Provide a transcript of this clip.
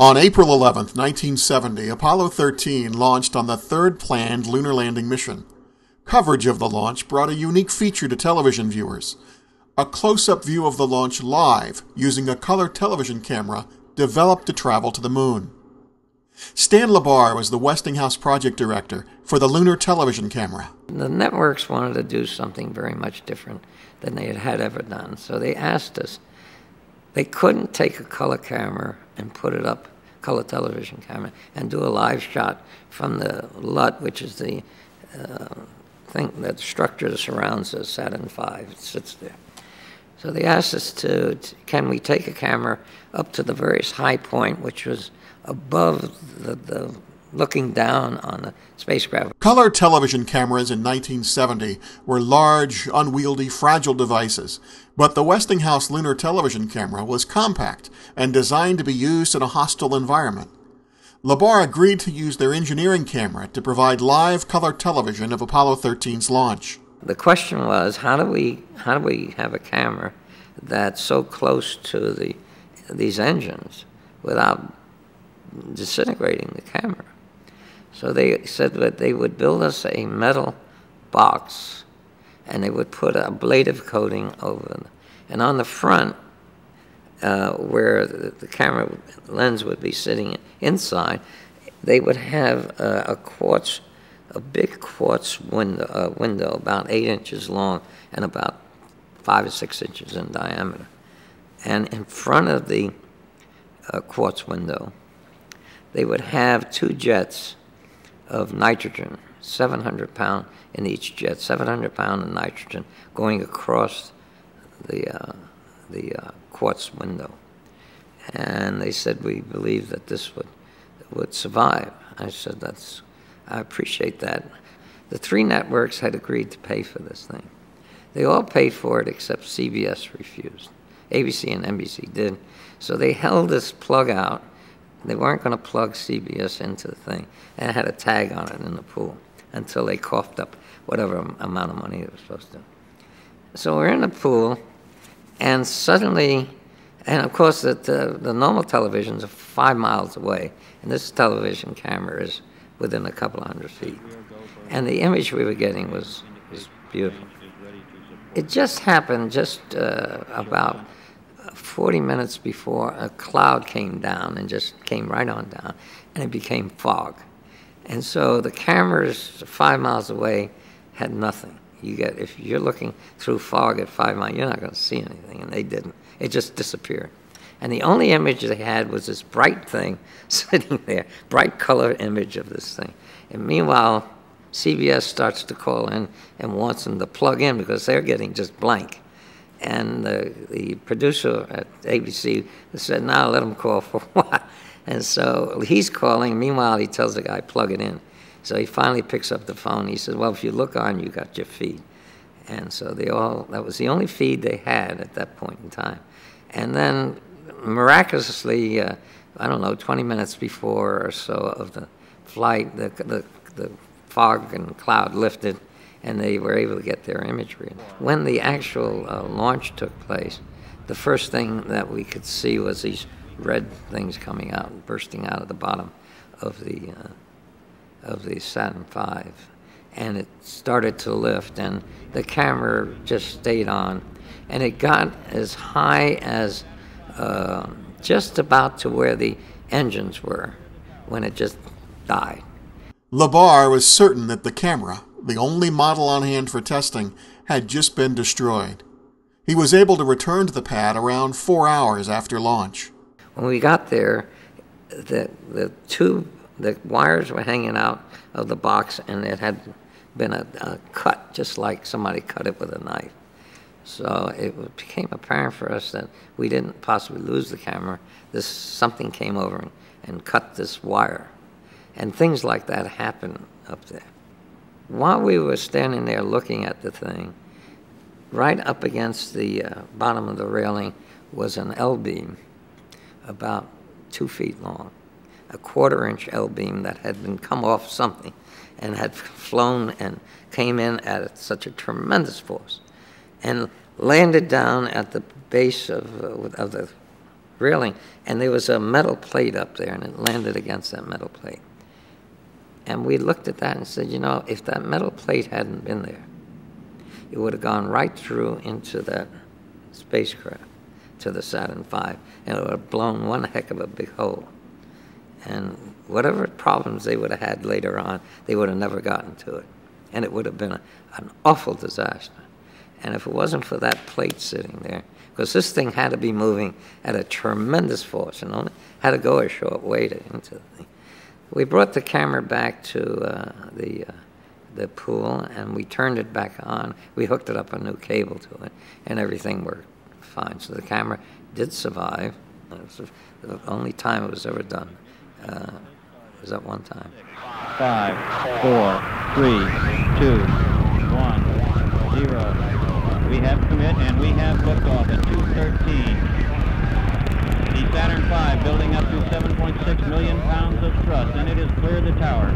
On April 11, 1970, Apollo 13 launched on the third planned lunar landing mission. Coverage of the launch brought a unique feature to television viewers a close up view of the launch live using a color television camera developed to travel to the moon. Stan LeBar was the Westinghouse project director for the lunar television camera. The networks wanted to do something very much different than they had, had ever done. So they asked us, they couldn't take a color camera and put it up, color television camera, and do a live shot from the LUT, which is the uh, thing, that structure that surrounds the Saturn V. It sits there. So they asked us to, can we take a camera up to the very high point, which was above the, the looking down on the spacecraft. Color television cameras in 1970 were large, unwieldy, fragile devices, but the Westinghouse lunar television camera was compact and designed to be used in a hostile environment. LeBar agreed to use their engineering camera to provide live color television of Apollo 13's launch. The question was, how do we how do we have a camera that's so close to the these engines without disintegrating the camera? So they said that they would build us a metal box and they would put a ablative coating over it. And on the front, uh, where the, the, camera lens would be sitting inside, they would have uh, a quartz a big quartz window, uh, window about eight inches long and about five or six inches in diameter. And in front of the uh, quartz window, they would have two jets of nitrogen, 700 pound in each jet, 700 pound of nitrogen going across the, uh, the uh, quartz window. And they said, we believe that this would, would survive. I said, that's I appreciate that. The three networks had agreed to pay for this thing. They all paid for it except CBS refused. ABC and NBC did. So they held this plug out. They weren't going to plug CBS into the thing. And it had a tag on it in the pool until they coughed up whatever amount of money they were supposed to. So we're in the pool, and suddenly, and of course, the, the, the normal televisions are five miles away, and this television camera is within a couple of hundred feet. And the image we were getting was, was beautiful. It just happened just uh, about 40 minutes before a cloud came down and just came right on down, and it became fog. And so the cameras five miles away had nothing. You get if you're looking through fog at five miles, you're not going to see anything, and they didn't. It just disappeared. And the only image they had was this bright thing sitting there, bright color image of this thing. And meanwhile, CBS starts to call in and wants them to plug in because they're getting just blank. And the, the producer at ABC said, now let them call for while. And so he's calling. Meanwhile, he tells the guy, plug it in. So he finally picks up the phone. He says, well, if you look on, you got your feed. And so they all, that was the only feed they had at that point in time. And then miraculously, uh, I don't know, 20 minutes before or so of the flight, the, the, the fog and cloud lifted and they were able to get their imagery. When the actual uh, launch took place, the first thing that we could see was these red things coming out, bursting out of the bottom of the uh, of the Saturn V, and it started to lift, and the camera just stayed on, and it got as high as uh, just about to where the engines were when it just died. LeBar was certain that the camera, the only model on hand for testing, had just been destroyed. He was able to return to the pad around four hours after launch. When we got there, the, the two the wires were hanging out of the box and it had been a, a cut, just like somebody cut it with a knife. So it became apparent for us that we didn't possibly lose the camera. This something came over and, and cut this wire, and things like that happen up there. While we were standing there looking at the thing, right up against the uh, bottom of the railing was an L beam, about two feet long, a quarter inch L beam that had been come off something, and had flown and came in at such a tremendous force and landed down at the base of, uh, of the railing. and there was a metal plate up there, and it landed against that metal plate. And we looked at that and said, you know, if that metal plate hadn't been there, it would have gone right through into that spacecraft, to the Saturn V, and it would have blown one heck of a big hole. And whatever problems they would have had later on, they would have never gotten to it. And it would have been a, an awful disaster. And if it wasn't for that plate sitting there, because this thing had to be moving at a tremendous force and only had to go a short way to, into the thing. We brought the camera back to uh, the, uh, the pool and we turned it back on. We hooked it up a new cable to it and everything worked fine. So the camera did survive. It was the only time it was ever done. Uh, was that one time. Five, four, three, two, one, zero. We have commit and we have liftoff at 213. The Saturn V building up to 7.6 million pounds of thrust and it has cleared the tower.